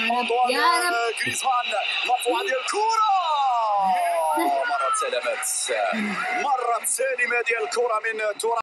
رب يا رب. جريزمان مرفوعة ديال الكرة. مرت سلامات مرت سالمة ديال الكرة من تراب